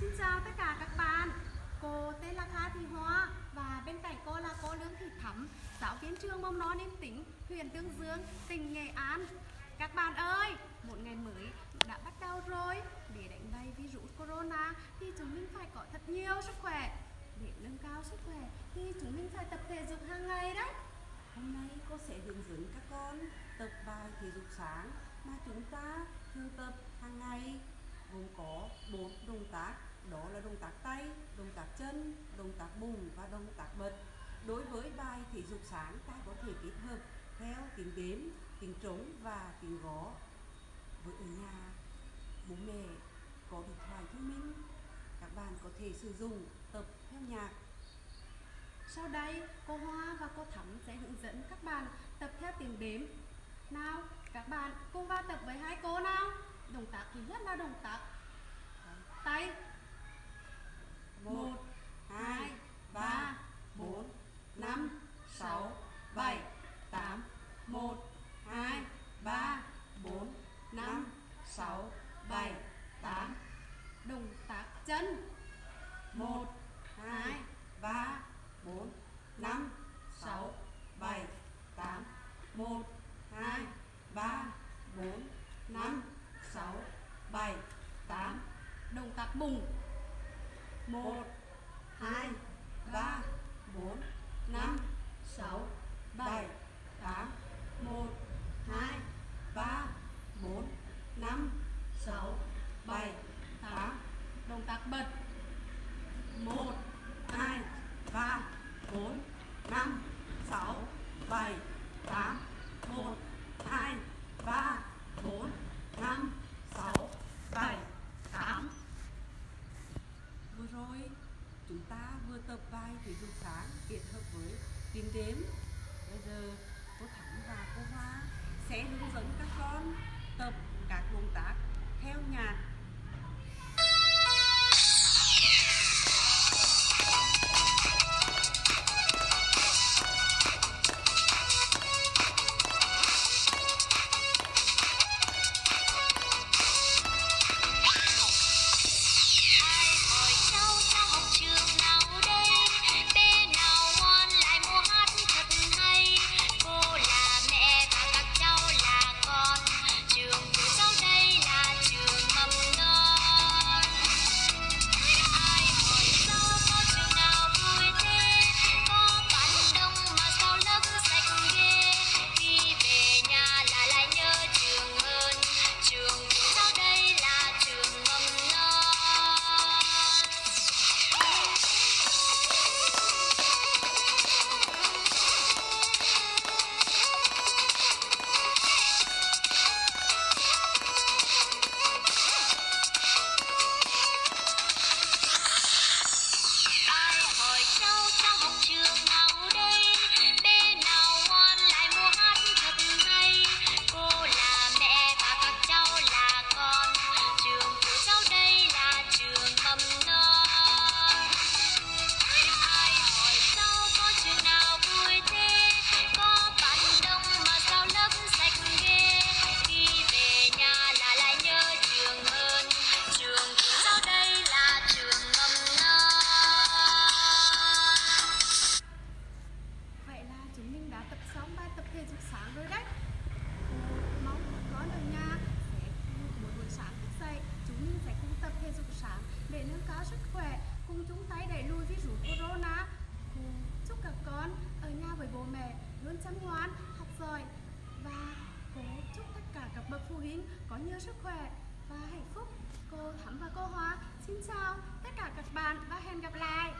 Xin chào tất cả các bạn. Cô tên là Kha Thị Hoa Và bên cạnh cô là cô Lương Thị Thắm Giáo viên trường mầm non Yên Tĩnh huyện Tương Dương, tỉnh Nghệ An. Các bạn ơi, một ngày mới đã bắt đầu rồi. Để đánh bay virus corona thì chúng mình phải có thật nhiều sức khỏe. Để nâng cao sức khỏe thì chúng mình phải tập thể dục hàng ngày đấy. Hôm nay cô sẽ hướng dẫn các con tập bài thể dục sáng mà chúng ta thường tập hàng ngày gồm có bốn động tác đó là động tác tay, động tác chân, động tác bùng và động tác bật. Đối với bài thể dục sáng ta có thể kết hợp theo tiếng đếm, tiếng trống và tiếng gõ. Với ở nhà bố mẹ có điện thoại thông minh các bạn có thể sử dụng tập theo nhạc Sau đây, cô Hoa và cô Thắm sẽ hướng dẫn các bạn tập theo tiếng đếm Nào, các bạn cùng vào tập với hai cô nào 7 8 đồng tạc, chân. 1 2 3 4 5 6 7 8 1 2 3 4 5 6 7 8 đồng tạc bụng 1 2 3 động tác bật. Một, hai, ba, bốn, năm, sáu, bảy, tám, một, hai, ba, bốn, năm, sáu, bảy, tám. Vừa rồi, chúng ta vừa tập vai thể dục sáng kết hợp với tiếng đếm. Bây giờ, cô Thắng và cô hoa sẽ hướng dẫn các con tập chăm ngoan, học giỏi. Và cô chúc tất cả các bậc phụ huynh có nhiều sức khỏe và hạnh phúc. Cô Thắm và cô Hoa xin chào tất cả các bạn và hẹn gặp lại.